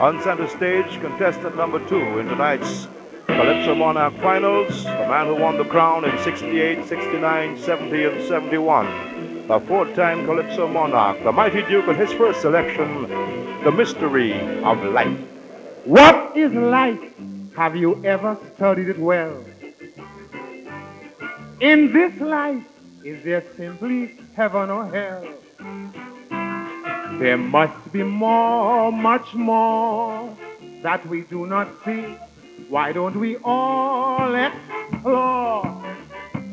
On center stage, contestant number two in tonight's Calypso Monarch Finals, the man who won the crown in 68, 69, 70, and 71. The four-time Calypso Monarch, the Mighty Duke in his first selection, The Mystery of Life. What is life? Have you ever studied it well? In this life, is there simply heaven or hell? There must be more, much more that we do not see. Why don't we all explore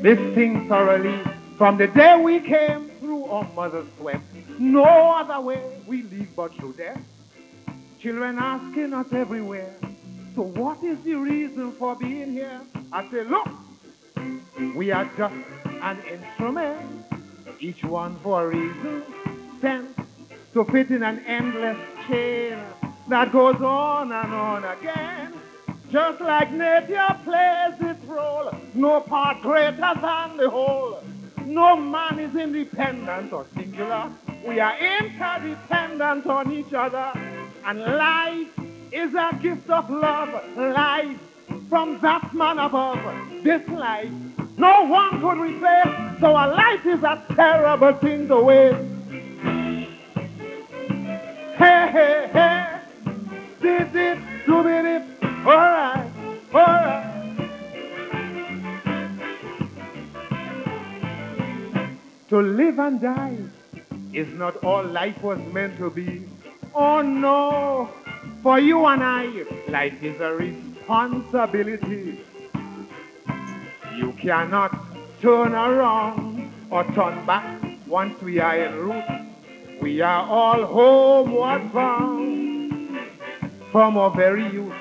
this thing thoroughly from the day we came through our mother's sweat? No other way we live but through death. Children asking us everywhere. So what is the reason for being here? I say, look, we are just an instrument, each one for a reason, sent to fit in an endless chain that goes on and on again. Just like nature plays its role, no part greater than the whole. No man is independent or singular. We are interdependent on each other. And life is a gift of love. Life from that man above. This life no one could replace. So a life is a terrible thing to waste. To live and die is not all life was meant to be. Oh no, for you and I, life is a responsibility. You cannot turn around or turn back once we are en route. We are all homeward bound from our very youth.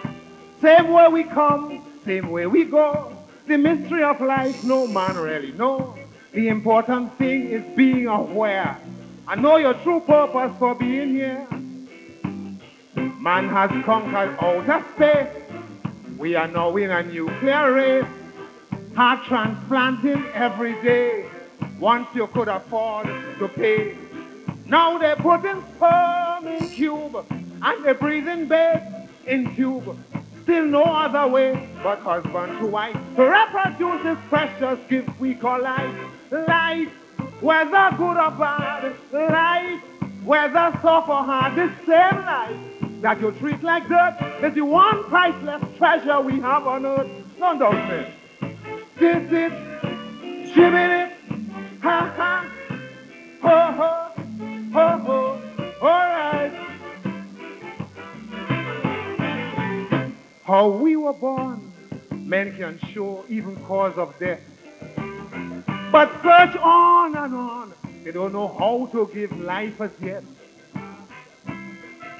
Same way we come, same way we go. The mystery of life, no man really knows. The important thing is being aware. I know your true purpose for being here. Man has conquered outer space. We are now in a nuclear race. Heart transplanting every day. Once you could afford to pay. Now they're putting sperm in tube and they're breathing bed in tube. Still no other way but husband to wife to reproduce this precious gift we call life. Life, whether good or bad, life, whether soft or hard, this same life that you treat like dirt is the one priceless treasure we have on earth. No doubt, man. This is shimmy How we were born, men can show even cause of death. But search on and on, they don't know how to give life as yet.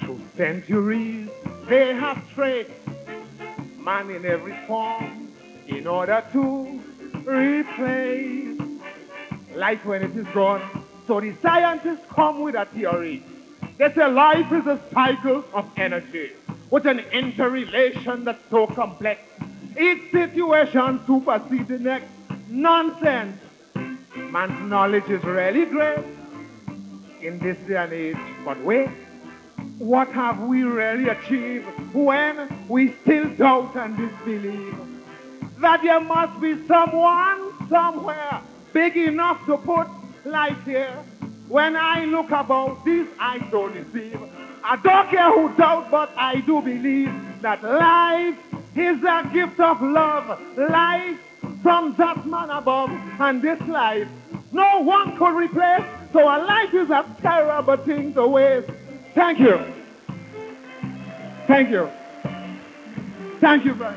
Through centuries, they have traced man in every form in order to replace life when it is gone. So the scientists come with a theory. They say life is a cycle of energy with an interrelation that's so complex. Each situation supersedes the next. Nonsense. Man's knowledge is really great in this day and age. But wait, what have we really achieved when we still doubt and disbelieve? That there must be someone somewhere big enough to put light here. When I look about, this I don't deceive. I don't care who doubts, but I do believe that life is a gift of love. Life from that man above, and this life no one could replace. So a life is a terrible thing to waste. Thank you. Thank you. Thank you much.